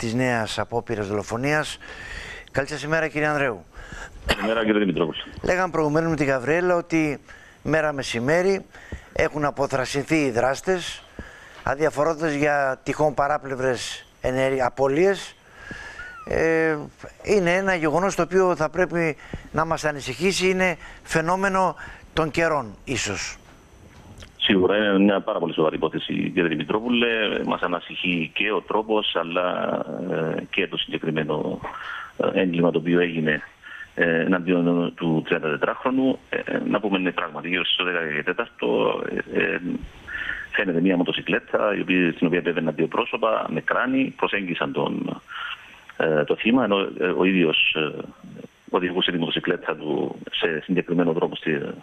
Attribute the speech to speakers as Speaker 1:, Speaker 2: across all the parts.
Speaker 1: της νέας απόπειρας δολοφονίας. Καλή σας ημέρα κύριε Ανδρέου.
Speaker 2: Καλημέρα κύριε Δημητρόπουλο.
Speaker 1: Λέγαμε προηγουμένως με τη Γαβριέλα ότι μέρα μεσημέρι έχουν αποθρασινθεί οι δράστες αδιαφορώντας για τυχόν παράπλευρες απώλειες ε, είναι ένα γεγονός το οποίο θα πρέπει να μας ανησυχήσει, είναι φαινόμενο των καιρών ίσως.
Speaker 2: Σίγουρα είναι μια πάρα πολύ σοβαρή υπόθεση, κύριε Δημητρόπουλε. Μας ανασυχεί και ο τρόπος, αλλά ε, και το συγκεκριμένο ε, έγκλημα το οποίο έγινε ε, εναντίον του 34χρονου. Να πούμε είναι πράγματι γύρω στις 12 φαίνεται μια μοτοσυκλέτα, στην οποία επέβαιναν δύο πρόσωπα με κράνη, προσέγγισαν τον, το θύμα, ενώ ο ίδιος οδηγούσε τη μοτοσυκλέτα του σε συγκεκριμένο τρόπο στην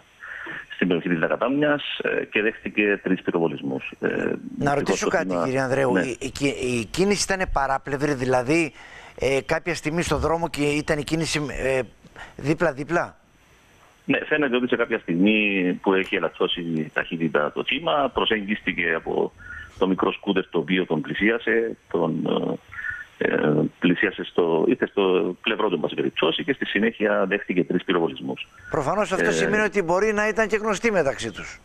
Speaker 2: περιοχή τη Δακατάμια ε, και δέχτηκε τρεις πυροβολισμούς.
Speaker 1: Ε, να ρωτήσω κάτι, κύριε Ανδρέου. Ναι. Η, η, κίνηση ήταν παράπλευρη, δηλαδή ε, κάποια στιγμή στο δρόμο και ήταν η κίνηση δίπλα-δίπλα;
Speaker 2: Ναι, φαίνεται ότι σε κάποια στιγμή που έχει ελαττώσει ταχύτητα το θύμα, προσεγγίστηκε από το μικρό σκούτερ το οποίο τον πλησίασε, τον ε, πλησίασε στο, είτε στο πλευρό του, περιπτώσει, και στη συνέχεια δέχτηκε τρεις πυροβολισμούς.
Speaker 1: Προφανώς αυτό ε, σημαίνει ότι μπορεί να ήταν και γνωστοί μεταξύ τους.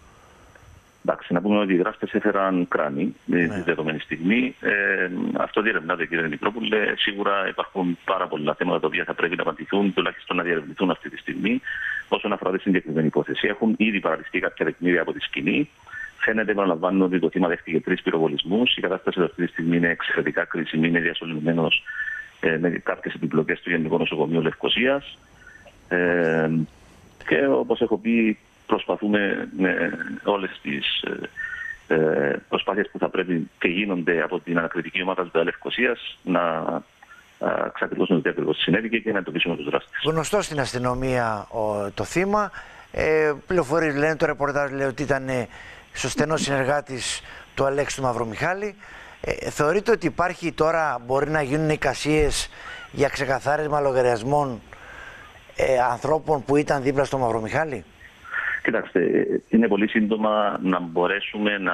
Speaker 2: Εντάξει, να πούμε ότι οι δράστε έφεραν κράνη ναι. τη δεδομένη στιγμή. Ε, αυτό διερευνάται, κύριε Νικρόπουλε. Σίγουρα υπάρχουν πάρα πολλά θέματα τα οποία θα πρέπει να απαντηθούν, τουλάχιστον να διερευνηθούν αυτή τη στιγμή. Όσον αφορά τη συγκεκριμένη υπόθεση, έχουν ήδη παραλυστεί κάποια τεκμήρια από τη σκηνή. Φαίνεται, επαναλαμβάνω, ότι το θύμα δέχτηκε τρεις πυροβολισμούς. Η κατάσταση αυτή τη στιγμή είναι εξαιρετικά κρίσιμη. Είναι διασωλημένο ε, με κάποιες επιπλοκές του Γενικού Νοσοκομείου Λευκοσίας. Ε, και όπως έχω πει, προσπαθούμε με όλες τις ε, ε προσπάθειες που θα πρέπει και γίνονται από την ανακριτική ομάδα τη Λευκοσίας να ξακριβώσουν τι ακριβώς συνέβη και να εντοπίσουμε τους δράστες.
Speaker 1: Γνωστό στην αστυνομία ο, το θύμα. Ε, Πληροφορίες λένε, το ρεπορτάζ λέει ότι ήταν στο στενό συνεργάτη του Αλέξη του Μαυρομιχάλη. Ε, θεωρείτε ότι υπάρχει τώρα, μπορεί να γίνουν εικασίες για ξεκαθάρισμα λογαριασμών ε, ανθρώπων που ήταν δίπλα στο Μαυρομιχάλη;
Speaker 2: Κοιτάξτε, είναι πολύ σύντομα να μπορέσουμε να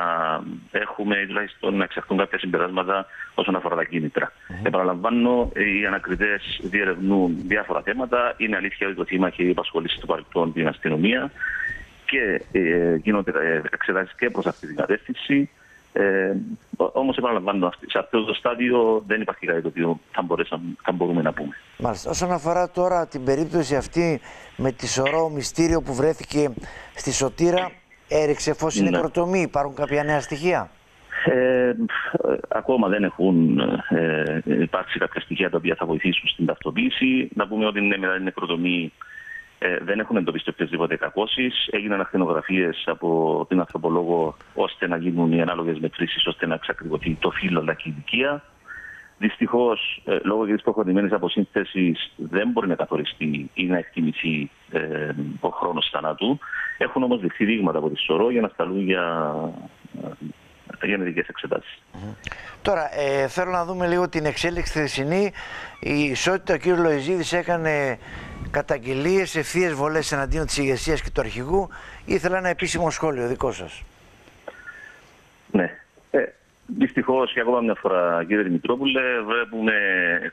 Speaker 2: έχουμε τουλάχιστον να εξαχθούν κάποια συμπεράσματα όσον αφορά τα κίνητρα. Mm -hmm. Επαναλαμβάνω, οι ανακριτές διερευνούν διάφορα θέματα. Είναι αλήθεια ότι το θύμα έχει υπασχολήσει στο παρελθόν την αστυνομία και ε, γίνονται ε, εξετάσεις και προς αυτή την κατεύθυνση. Ε, Όμως, επαναλαμβάνω, σε αυτό το στάδιο δεν υπάρχει κάτι το οποίο θα, θα μπορούμε να πούμε.
Speaker 1: Μάλιστα. Όσον αφορά τώρα την περίπτωση αυτή με τη σωρό μυστήριο που βρέθηκε στη Σωτήρα, έριξε φως η ναι. νεκροτομή. Υπάρχουν κάποια νέα στοιχεία;
Speaker 2: Ε, ακόμα δεν έχουν ε, υπάρξει κάποια στοιχεία τα οποία θα βοηθήσουν στην ταυτοποίηση. Να πούμε ότι ναι, μετά την νεκροτομή ε, δεν έχουν εντοπίσει οποιασδήποτε κακώσεις. Έγιναν ακτινογραφίες από την ανθρωπολόγο ώστε να γίνουν οι ανάλογες μετρήσεις, ώστε να εξακριβωθεί το φύλλο αλλά και η ηλικία. Δυστυχώς, ε, λόγω της προχωρημένης αποσύνθεσης, δεν μπορεί να καθοριστεί ή να εκτιμηθεί ε, ο χρόνος θανάτου. Έχουν όμως δεχθεί δείγματα από τη σωρό για να σταλούν για ε, γενετικέ εξετάσεις.
Speaker 1: Τώρα, ε, θέλω να δούμε λίγο την εξέλιξη θεσινή. Η ισότητα, ο κ. Λοϊζίδης έκανε καταγγελίες, ευθείες βολές εναντίον της ηγεσίας και του αρχηγού. Ήθελα ένα επίσημο σχόλιο δικό σας.
Speaker 2: Ναι. Ε, Δυστυχώς και ακόμα μια φορά, κύριε Δημητρόπουλε, βλέπουμε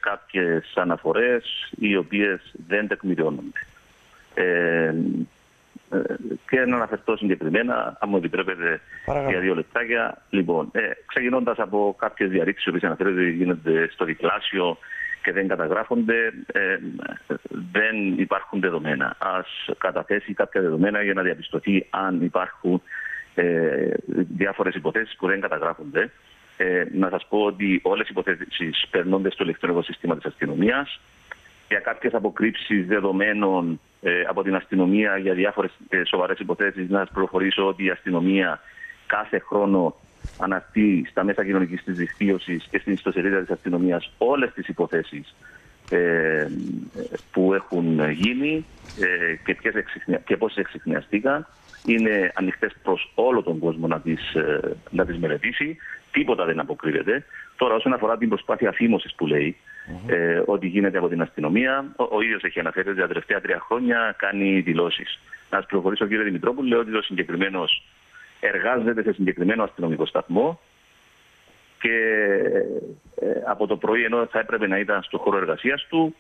Speaker 2: κάποιες αναφορές οι οποίες δεν τεκμηριώνονται. Ε, ε, και να αναφερθώ συγκεκριμένα, αν μου επιτρέπετε για δύο λεπτάκια. Λοιπόν, ε, ξεκινώντας από κάποιες διαρρήξεις που αναφέρετε γίνονται στο διπλάσιο και δεν καταγράφονται, ε, δεν υπάρχουν δεδομένα. Α καταθέσει κάποια δεδομένα για να διαπιστωθεί αν υπάρχουν ε, διάφορες υποθέσεις που δεν καταγράφονται. Ε, να σας πω ότι όλες οι υποθέσεις περνώνται στο ηλεκτρονικό σύστημα της αστυνομίας. Για κάποιες αποκρύψεις δεδομένων ε, από την αστυνομία για διάφορες ε, σοβαρές υποθέσεις, να σας πληροφορήσω ότι η αστυνομία κάθε χρόνο αναρτεί στα μέσα κοινωνικής της δικτύωσης και στην ιστοσελίδα της αστυνομίας όλες τις υποθέσεις ε, που έχουν γίνει ε, και, ποιες και πώς εξηχνιαστήκαν. Είναι ανοιχτές προς όλο τον κόσμο να τις, ε, να τις μελετήσει. Τίποτα δεν αποκρύβεται. Τώρα όσον αφορά την προσπάθεια φήμωσης που λέει, ε, ότι γίνεται από την αστυνομία, ο, ο ίδιος έχει αναφέρει ότι τα τελευταία τρία χρόνια κάνει δηλώσεις. Να σας πληροφορήσω κύριε Δημητρόπουλο ότι ο συγκεκριμένος εργάζεται σε συγκεκριμένο αστυνομικό σταθμό και ε, από το πρωί ενώ θα έπρεπε να ήταν στο χώρο εργασίας του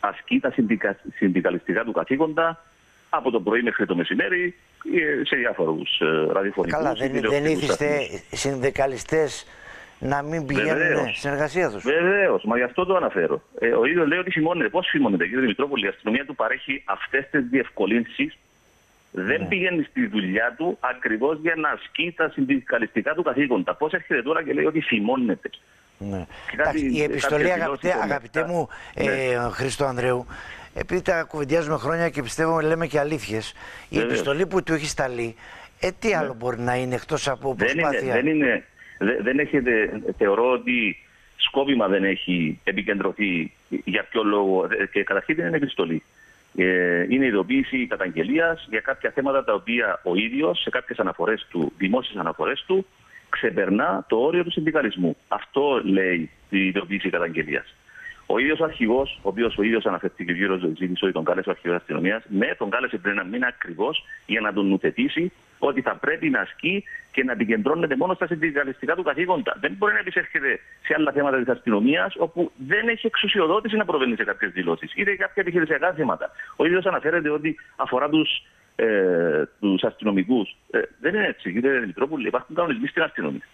Speaker 2: ασκεί τα συνδικα, συνδικαλιστικά του καθήκοντα από το πρωί μέχρι το μεσημέρι ε, σε διάφορους ε, ραδιοφωνικούς.
Speaker 1: Καλά, δεν, δεν ήθιστε συνδικαλιστές να μην πηγαίνουν στην εργασία τους;
Speaker 2: Βεβαίως, μα γι' αυτό το αναφέρω. Ε, ο ίδιος λέει ότι φημώνεται. Πώς φημώνεται, κύριε Δημητρόπολη, η αστυνομία του παρέχει αυτές τις διευκολύνσεις. Δεν ναι. πηγαίνει στη δουλειά του ακριβώς για να ασκεί τα συνδικαλιστικά του καθήκοντα. Πώς έρχεται τώρα και λέει ότι φημώνεται.
Speaker 1: Ναι. Κάτι, η επιστολή, αγαπητέ, αγαπητέ μου ναι. ε, Χριστό Ανδρέου, επειδή τα κουβεντιάζουμε χρόνια και πιστεύω λέμε και αλήθειες, η επιστολή που του έχει σταλεί, ε, τι άλλο ναι. μπορεί να είναι εκτός από προσπάθεια.
Speaker 2: Δεν είναι, δεν είναι, δεν έχετε, θεωρώ ότι σκόπιμα δεν έχει επικεντρωθεί για ποιο λόγο και καταρχήν δεν είναι επιστολή. Ε, είναι ειδοποίηση καταγγελίας για κάποια θέματα τα οποία ο ίδιος σε κάποιες αναφορές του, δημόσιες αναφορές του, ξεπερνά το όριο του συνδικαλισμού. Αυτό λέει η ειδοποίηση καταγγελίας. Ο ίδιος ο αρχηγός, ο οποίος ο ίδιος αναφερθήκε γύρω στο ζήτησε ότι τον κάλεσε ο αρχηγός αστυνομίας, ναι, τον κάλεσε πριν ένα μήνα ακριβώς για να τον νουθετήσει ότι θα πρέπει να ασκεί και να επικεντρώνεται μόνο στα συνδικαλιστικά του καθήκοντα. Δεν μπορεί να επισέρχεται σε άλλα θέματα της αστυνομίας, όπου δεν έχει εξουσιοδότηση να προβαίνει σε κάποιες δηλώσεις ή σε κάποια επιχειρησιακά θέματα. Ο ίδιος αναφέρεται ότι αφορά τους ε, τους αστυνομικούς. Ε, δεν είναι έτσι, κύριε Δημητρόπουλη. Υπάρχουν κανονισμοί στην αστυνομία.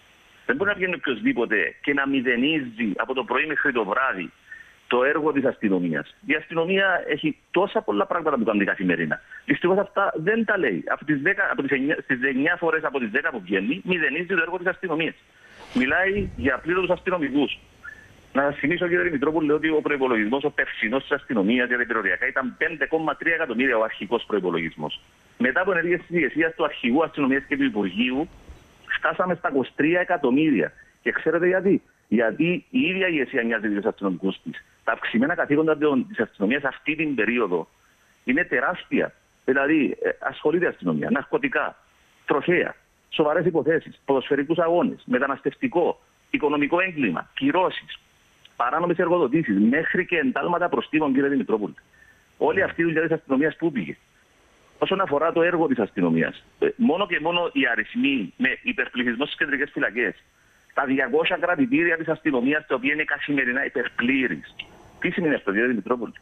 Speaker 2: Δεν μπορεί να βγαίνει οποιοδήποτε και να μηδενίζει από το πρωί μέχρι το βράδυ το έργο της αστυνομίας. Η αστυνομία έχει τόσα πολλά πράγματα που κάνει καθημερινά. Δυστυχώς αυτά δεν τα λέει. Από τις 10, από τις 9, στις 9 φορές από τις 10 που βγαίνει, μηδενίζει το έργο της αστυνομίας. Μιλάει για απλήρωτου αστυνομικούς. Να σας θυμίσω, κύριε Δημητρόπουλε, ότι ο προπολογισμό, ο περσινό της αστυνομίας για τα υπηρετικά ήταν 5,3 εκατομμύρια ο αρχικός προπολογισμό. Μετά από ενέργειες της ηγεσίας του αρχηγού αστυνομίας και του Υπουργείου, φτάσαμε στα 23 εκατομμύρια. Και ξέρετε γιατί; Γιατί η ίδια η ηγεσία νοιάζει για τους αστυνομικούς της τα αυξημένα καθήκοντα της αστυνομίας αυτή την περίοδο είναι τεράστια. Δηλαδή, ε, ασχολείται η αστυνομία, ναρκωτικά, τροχέα, σοβαρές υποθέσεις, ποδοσφαιρικούς αγώνες, μεταναστευτικό, οικονομικό έγκλημα, κυρώσεις, παράνομες εργοδοτήσεις, μέχρι και εντάλματα προστήμων, κύριε Δημητρόπουλη. Όλη αυτή η δουλειά της αστυνομίας που πήγε; Όσον αφορά το έργο της αστυνομίας, ε, μόνο και μόνο οι αριθμοί με υπερπληθυσμό στις κεντρικές φυλακές, τα 200 κρατητήρια της αστυνομίας, τα οποία είναι καθημερινά υπερπλήρης, τι σημαίνει αυτό, κύριε Δημητρόπολη.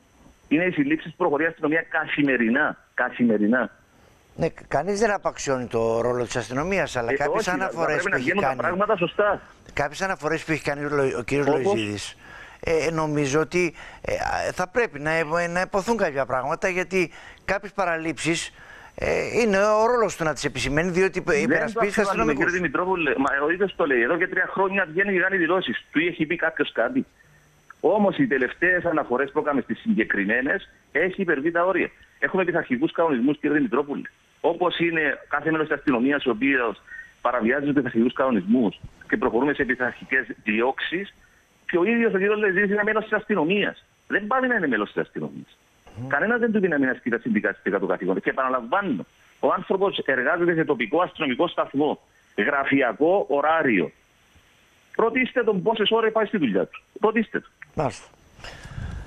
Speaker 2: Είναι οι συλλήψεις που προχωρεί η αστυνομία καθημερινά. καθημερινά.
Speaker 1: Ναι, κανείς δεν απαξιώνει το ρόλο της αστυνομίας, αλλά ε, κάποιες αναφορές που έχει κάνει. Τα
Speaker 2: πράγματα σωστά.
Speaker 1: Κάποιες αναφορές που έχει κάνει ο κ. Λοϊζίδης. Ε, νομίζω ότι ε, θα πρέπει να, να υποθούν κάποια πράγματα γιατί κάποιες παραλήψεις ε, είναι ο ρόλος του να τις επισημαίνει, διότι υπερασπίζει τα αστυνομικούς.
Speaker 2: Κύριε Δημητρόπουλε, μα ο ίδιος το λέει. Εδώ και τρία χρόνια βγαίνει και κάνει δηλώσεις. Του έχει πει κάποιος κάτι; Όμως οι τελευταίες αναφορές που έκαμε στις συγκεκριμένες έχει υπερβεί τα όρια. Έχουμε πειθαρχικού κανονισμούς, κύριε Δημητρόπουλη. Όπως είναι κάθε μέλο της αστυνομίας, ο οποίος παραβιάζει τους πειθαρχικού κανονισμούς και προχωρούμε σε πειθαρχικέ διώξεις, και ο ίδιος ο κ. Λεζίδη είναι μέλος της αστυνομίας. Δεν πάει να είναι μέλος της αστυνομίας. Mm. Κανένας δεν του πει να μην ασκεί τα συνδικαστικά του καθήκοντα. Και επαναλαμβάνω, ο άνθρωπος εργάζεται σε τοπικό αστυνομικό σταθμό, γραφειακό ωράριο. Ρωτήστε τον πόσες ώρες πάει στη δουλειά του. Ρωτήστε του. Μάλιστα.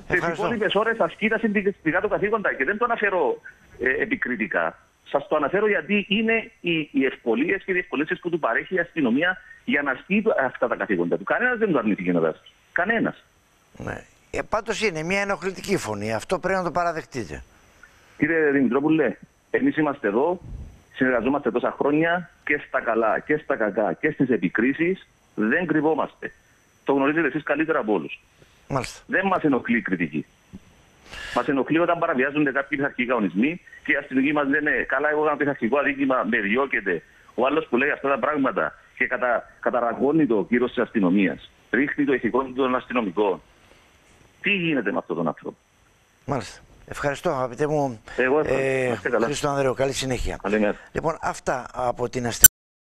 Speaker 2: Τι υπόλοιπες ώρες ασκεί τα συνδικαστικά του καθήκοντα και δεν το αναφέρω ε, επικριτικά. Σας το αναφέρω γιατί είναι οι, οι ευκολίες και οι διευκολύνσει που του παρέχει η αστυνομία για να ασκεί αυτά τα καθήκοντα του. Κανένας δεν το αρνήθηκε να δώσει. Κανένας.
Speaker 1: Ναι. Ε, Πάντως είναι μια ενοχλητική φωνή. Αυτό πρέπει να το παραδεχτείτε.
Speaker 2: Κύριε Δημητρόπουλε, εμείς είμαστε εδώ, συνεργαζόμαστε τόσα χρόνια και στα καλά και στα κακά και στις επικρίσεις. Δεν κρυβόμαστε. Το γνωρίζετε εσείς καλύτερα από όλους. Δεν μας ενοχλεί η κριτική. Μας ενοχλεί όταν παραβιάζονται κάποιοι πειθαρχικοί κανονισμοί και οι αστυνομικοί μας λένε Καλά, εγώ έκανα πειθαρχικό αδίκημα, με διώκεται. Ο άλλος που λέει αυτά τα πράγματα και κατα, καταραγώνει το κύριο της αστυνομίας. Ρίχνει το ηθικό των αστυνομικών. Τι γίνεται με αυτόν τον άνθρωπο;
Speaker 1: Μάλιστα. Ευχαριστώ, αγαπητέ μου.
Speaker 2: Εγώ ευχαριστώ.
Speaker 1: Ε, Χριστό Ανδρέο, καλή συνέχεια.
Speaker 2: Καλή
Speaker 1: λοιπόν, αυτά από την αστυνομία.